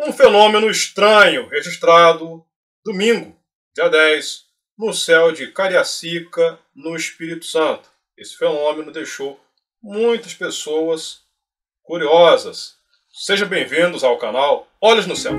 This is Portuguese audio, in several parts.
Um fenômeno estranho registrado domingo, dia 10, no céu de Cariacica, no Espírito Santo. Esse fenômeno deixou muitas pessoas curiosas. Sejam bem-vindos ao canal Olhos no Céu.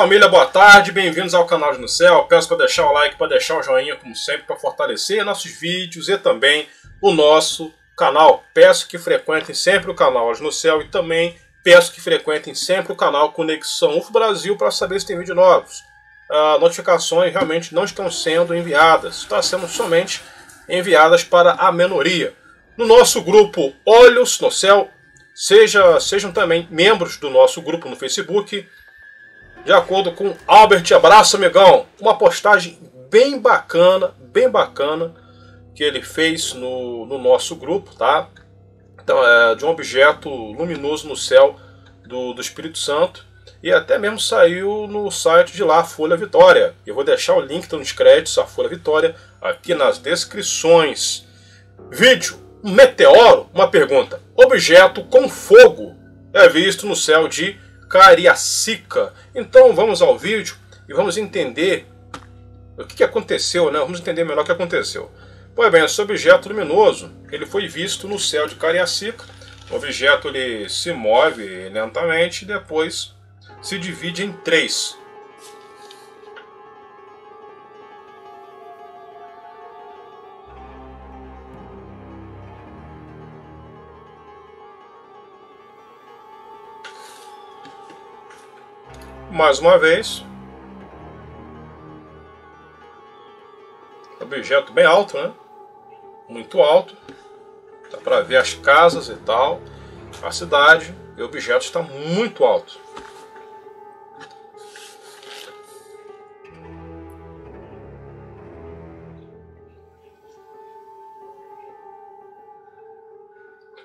Família, boa tarde, bem-vindos ao canal de No Céu. Peço para deixar o like, para deixar o joinha, como sempre, para fortalecer nossos vídeos e também o nosso canal. Peço que frequentem sempre o canal Olhos no Céu e também peço que frequentem sempre o canal Conexão UFO Brasil para saber se tem vídeos novos. Uh, notificações realmente não estão sendo enviadas, estão sendo somente enviadas para a minoria. No nosso grupo Olhos no Céu, seja, sejam também membros do nosso grupo no Facebook de acordo com Albert Abraço Amigão, uma postagem bem bacana, bem bacana que ele fez no, no nosso grupo, tá? Então, é de um objeto luminoso no céu do, do Espírito Santo e até mesmo saiu no site de lá, Folha Vitória. Eu vou deixar o link nos créditos, a Folha Vitória, aqui nas descrições. Vídeo, um meteoro, uma pergunta. Objeto com fogo é visto no céu de Cariacica. Então vamos ao vídeo e vamos entender o que, aconteceu, né? Vamos entender melhor o que aconteceu. Pois bem, esse objeto luminoso, ele foi visto no céu de Cariacica. O objeto ele se move lentamente e depois se divide em três. Mais uma vez. Objeto bem alto, né? Muito alto. Dá para ver as casas e tal. A cidade. E o objeto está muito alto.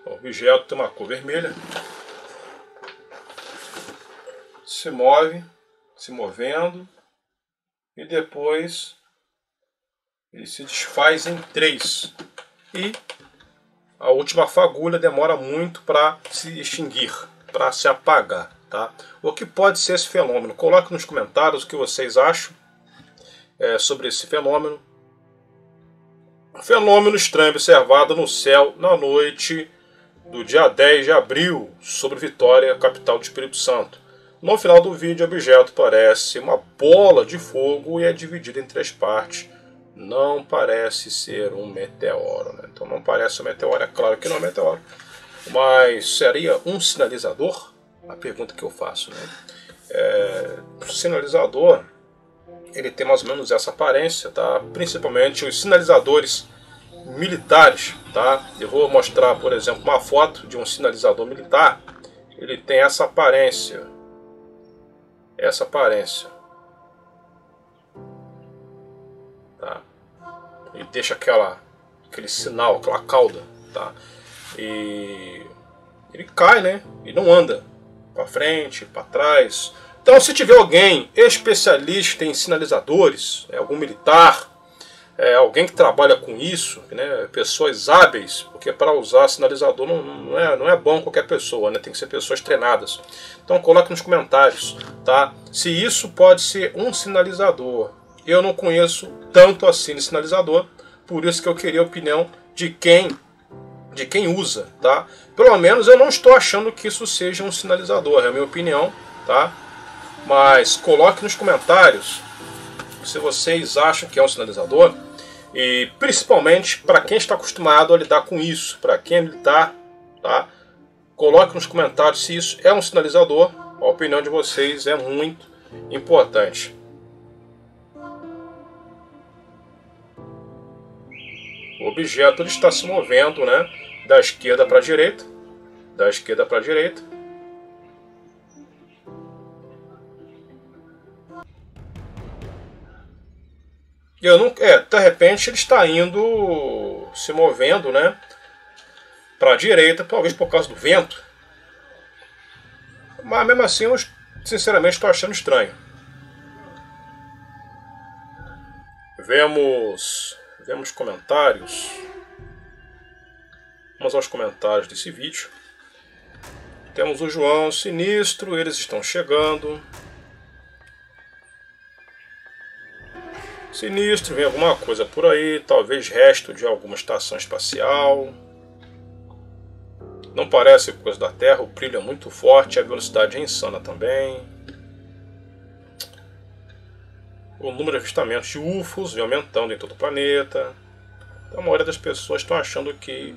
O objeto tem uma cor vermelha se move, se movendo, e depois ele se desfaz em três. E a última fagulha demora muito para se extinguir, para se apagar. Tá? O que pode ser esse fenômeno? Coloque nos comentários o que vocês acham é, sobre esse fenômeno. Fenômeno estranho observado no céu na noite do dia 10 de abril sobre Vitória, capital do Espírito Santo. No final do vídeo, o objeto parece uma bola de fogo e é dividido em três partes. Não parece ser um meteoro. Né? Então não parece um meteoro, é claro que não é um meteoro. Mas seria um sinalizador? A pergunta que eu faço. Né? É, o sinalizador ele tem mais ou menos essa aparência, tá? principalmente os sinalizadores militares. Tá? Eu vou mostrar, por exemplo, uma foto de um sinalizador militar. Ele tem essa aparência essa aparência. Tá? E deixa aquela, aquele sinal, aquela cauda. Tá? E ele cai, né? E não anda para frente, para trás. Então, se tiver alguém especialista em sinalizadores, é, algum militar, é, alguém que trabalha com isso, né, pessoas hábeis, porque para usar sinalizador não, não, é, não é bom qualquer pessoa, né, tem que ser pessoas treinadas. Então coloque nos comentários tá, se isso pode ser um sinalizador. Eu não conheço tanto assim de sinalizador, por isso que eu queria a opinião de quem de quem usa, tá? Pelo menos eu não estou achando que isso seja um sinalizador, é a minha opinião, tá? Mas coloque nos comentários se vocês acham que é um sinalizador, e principalmente para quem está acostumado a lidar com isso, para quem é militar, tá? Coloque nos comentários se isso é um sinalizador. A opinião de vocês é muito importante. O objeto está se movendo, né, da esquerda para a direita, da esquerda para a direita. Eu não, é, de repente ele está indo, se movendo, né? para a direita, talvez por causa do vento. Mas mesmo assim, eu sinceramente estou achando estranho. Vemos, vemos comentários. Vamos aos comentários desse vídeo. Temos o João Sinistro, eles estão chegando. Sinistro, vem alguma coisa por aí, talvez resto de alguma estação espacial. Não parece coisa da Terra, o brilho é muito forte, a velocidade é insana também. O número de avistamentos de UFOs vem aumentando em todo o planeta. Então, a maioria das pessoas estão achando que,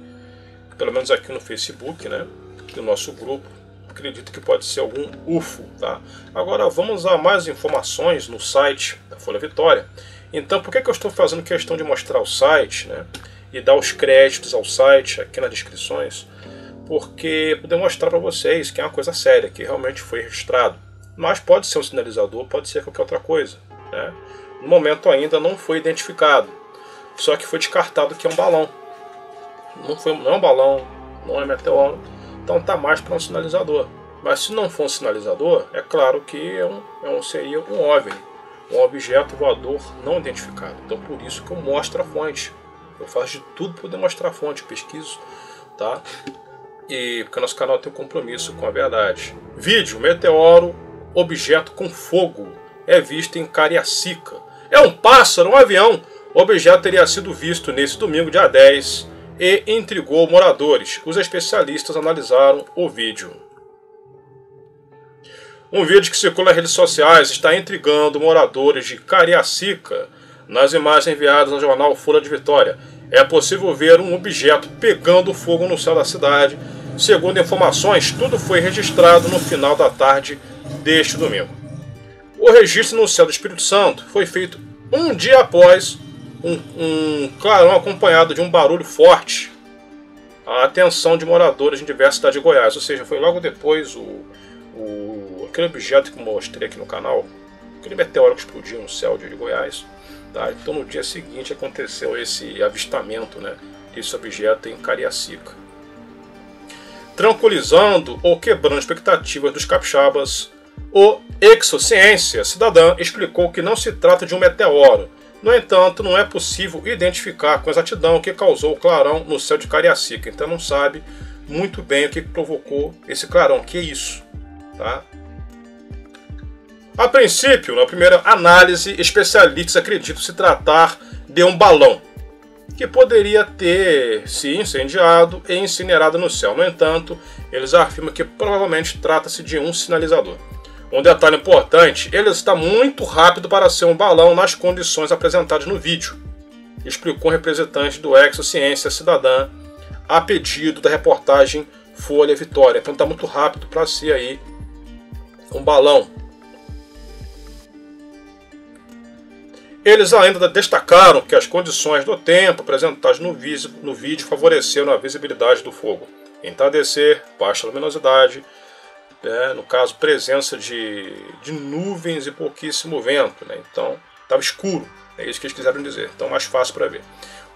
pelo menos aqui no Facebook, né, do nosso grupo, acredito que pode ser algum UFO. Tá? Agora vamos a mais informações no site da Folha Vitória. Então, por que, que eu estou fazendo questão de mostrar o site né, e dar os créditos ao site aqui nas descrições? Porque poder mostrar para vocês que é uma coisa séria, que realmente foi registrado. Mas pode ser um sinalizador, pode ser qualquer outra coisa. Né? No momento ainda não foi identificado, só que foi descartado que é um balão. Não, foi, não é um balão, não é meteoro, então tá mais para um sinalizador. Mas se não for um sinalizador, é claro que é um, é um, seria um OVNI um objeto voador não identificado. Então por isso que eu mostro a fonte. Eu faço de tudo para poder mostrar a fonte, pesquiso, tá? E porque nosso canal tem um compromisso com a verdade. Vídeo: meteoro, objeto com fogo, é visto em Cariacica. É um pássaro, um avião. O objeto teria sido visto nesse domingo, dia 10, e intrigou moradores. Os especialistas analisaram o vídeo. Um vídeo que circula nas redes sociais está intrigando moradores de Cariacica. Nas imagens enviadas ao jornal Folha de Vitória, é possível ver um objeto pegando fogo no céu da cidade. Segundo informações, tudo foi registrado no final da tarde deste domingo. O registro no céu do Espírito Santo foi feito um dia após um, clarão acompanhado de um barulho forte. A atenção de moradores em diversas cidades de Goiás, ou seja, foi logo depois o, o, aquele objeto que mostrei aqui no canal, aquele meteoro que explodiu no céu de Goiás. Tá? Então no dia seguinte aconteceu esse avistamento né, desse objeto em Cariacica. Tranquilizando ou quebrando expectativas dos capixabas, o Exociência Cidadã explicou que não se trata de um meteoro. No entanto, não é possível identificar com exatidão o que causou o clarão no céu de Cariacica. Então não sabe muito bem o que provocou esse clarão. Que é isso? Tá? A princípio, na primeira análise, especialistas acreditam se tratar de um balão que poderia ter se incendiado e incinerado no céu. No entanto, eles afirmam que provavelmente trata-se de um sinalizador. Um detalhe importante, ele está muito rápido para ser um balão nas condições apresentadas no vídeo, explicou um representante do Exo Ciência Cidadã a pedido da reportagem Folha Vitória. Então está muito rápido para ser aí um balão. Eles ainda destacaram que as condições do tempo apresentadas no, vídeo favoreceram a visibilidade do fogo. Entardecer, baixa luminosidade, né, no caso, presença de, de nuvens e pouquíssimo vento. Né, então, estava escuro, é isso que eles quiseram dizer, então mais fácil para ver.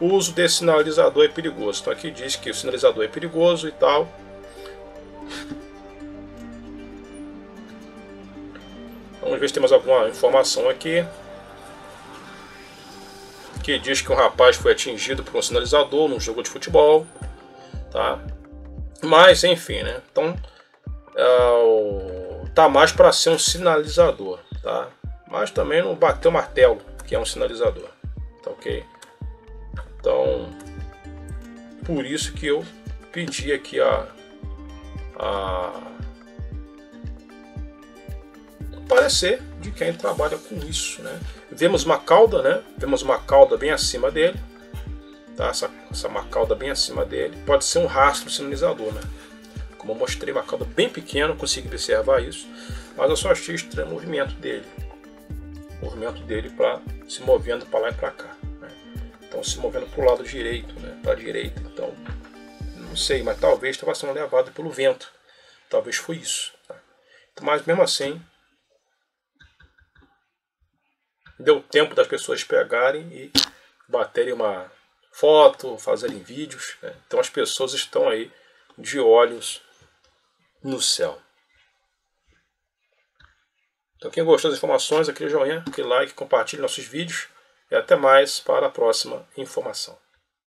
O uso desse sinalizador é perigoso. Então aqui diz que o sinalizador é perigoso e tal. Vamos ver se temos alguma informação aqui. Que diz que um rapaz foi atingido por um sinalizador num jogo de futebol. Tá? Mas, enfim, né? Então, é, tá mais para ser um sinalizador, tá? Mas também não bateu martelo, que é um sinalizador, tá ok? Então, por isso que eu pedi aqui a, a parecer de quem trabalha com isso, né? Vemos uma cauda, né? Vemos uma cauda bem acima dele, tá? Essa, essa uma cauda bem acima dele. Pode ser um rastro sinalizador, né? Como eu mostrei, uma cauda bem pequena, consegui observar isso, mas eu só achei estranho o movimento dele. O movimento dele para se movendo para lá e para cá. Né? Então se movendo para o lado direito, né? para a direita. Então, não sei, mas talvez estava sendo levado pelo vento. Talvez foi isso. Tá? Mas mesmo assim, deu tempo das pessoas pegarem e baterem uma foto, fazerem vídeos. Né? Então as pessoas estão aí de olhos no céu. Então quem gostou das informações, aquele joinha, aquele like, compartilhe nossos vídeos e até mais para a próxima informação.